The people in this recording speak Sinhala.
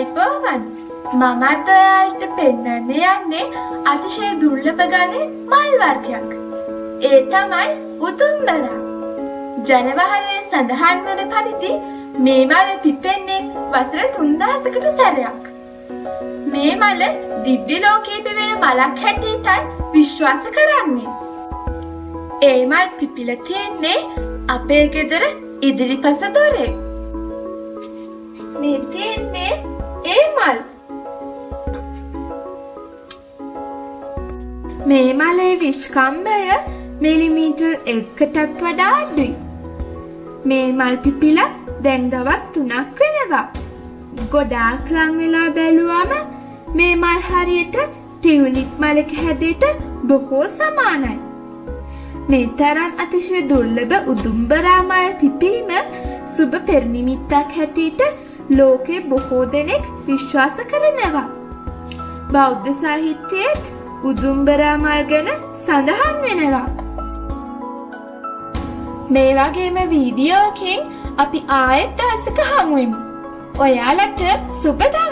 අයිබෝවන් මමත් ඔයාලට පෙන්වන්න යන්නේ අතිශය දුර්ලභ ගණේ මල් වර්ගයක්. ඒ තමයි උතුම්බරා. ජනවහරේ සඳහන් වන පරිදි මේ මල පිපෙන්නේ වසර තුන්දහසකට සැරයක්. මේ මල දිව්‍ය ලෝකයේ පිවෙන මලක් හැටියටයි විශ්වාස කරන්නේ. ඒ මල් පිපිල තියෙන්නේ අපේ ගෙදර ඉදිරිපස දොරේ. මේ මලේ විශ්කම්භය මිලිමීටර් එකටත් වඩා අඩුයි. මේ මල් පිපිලා දැන් දවස් තුනක් වෙනවා. ගොඩාක් ලං වෙලා බැලුවම මේ මල් හරියට ටියුලිප් මලක හැඩයට බොහෝ සමානයි. මේ තරම් අතිශය දුර්ලභ උදුම්බරා මල් පිපීම සුබ පෙරනිමිත්තක් හැටියට ලෝකේ බොහෝ දෙනෙක් විශ්වාස කරනවා. බෞද්ධ සාහිත්‍යයේත් උදුම්බරා මල් ගැන සඳහන් වෙනවා. මේ වගේම වීඩියෝකින් අපි ආයෙත් දවසක හමුවෙමු. ඔයාලට සුබ දවසක්!